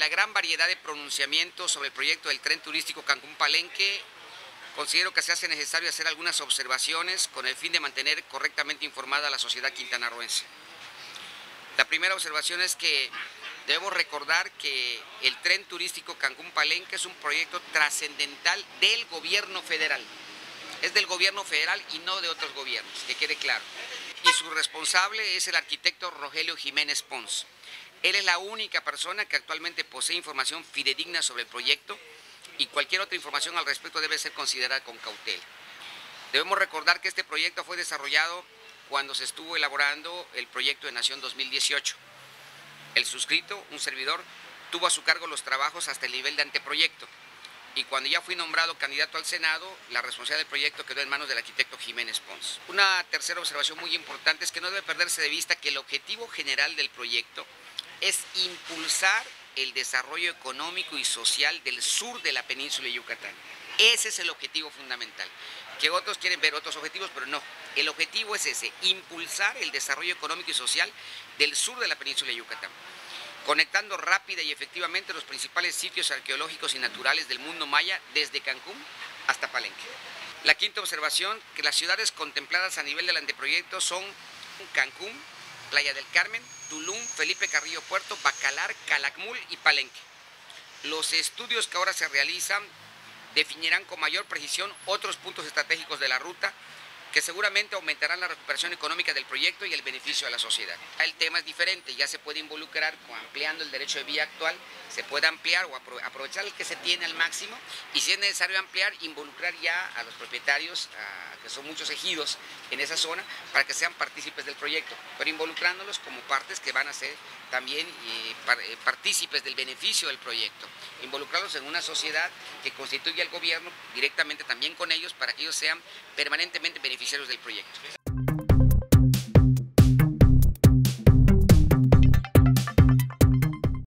la gran variedad de pronunciamientos sobre el proyecto del tren turístico Cancún-Palenque, considero que se hace necesario hacer algunas observaciones con el fin de mantener correctamente informada a la sociedad quintanarroense. La primera observación es que debemos recordar que el tren turístico Cancún-Palenque es un proyecto trascendental del gobierno federal. Es del gobierno federal y no de otros gobiernos, que quede claro. Y su responsable es el arquitecto Rogelio Jiménez Pons. Él es la única persona que actualmente posee información fidedigna sobre el proyecto y cualquier otra información al respecto debe ser considerada con cautela. Debemos recordar que este proyecto fue desarrollado cuando se estuvo elaborando el proyecto de Nación 2018. El suscrito, un servidor, tuvo a su cargo los trabajos hasta el nivel de anteproyecto. Y cuando ya fui nombrado candidato al Senado, la responsabilidad del proyecto quedó en manos del arquitecto Jiménez Pons. Una tercera observación muy importante es que no debe perderse de vista que el objetivo general del proyecto es impulsar el desarrollo económico y social del sur de la península de Yucatán. Ese es el objetivo fundamental. Que otros quieren ver otros objetivos, pero no. El objetivo es ese, impulsar el desarrollo económico y social del sur de la península de Yucatán, conectando rápida y efectivamente los principales sitios arqueológicos y naturales del mundo maya desde Cancún hasta Palenque. La quinta observación, que las ciudades contempladas a nivel del anteproyecto son Cancún, Playa del Carmen, Tulum, Felipe Carrillo Puerto, Bacalar, Calakmul y Palenque. Los estudios que ahora se realizan definirán con mayor precisión otros puntos estratégicos de la ruta que seguramente aumentarán la recuperación económica del proyecto y el beneficio a la sociedad. El tema es diferente, ya se puede involucrar ampliando el derecho de vía actual, se puede ampliar o aprovechar el que se tiene al máximo y si es necesario ampliar, involucrar ya a los propietarios, que son muchos ejidos en esa zona, para que sean partícipes del proyecto, pero involucrándolos como partes que van a ser también eh, eh, partícipes del beneficio del proyecto, involucrarlos en una sociedad que constituye al gobierno directamente también con ellos para que ellos sean permanentemente beneficiarios del proyecto.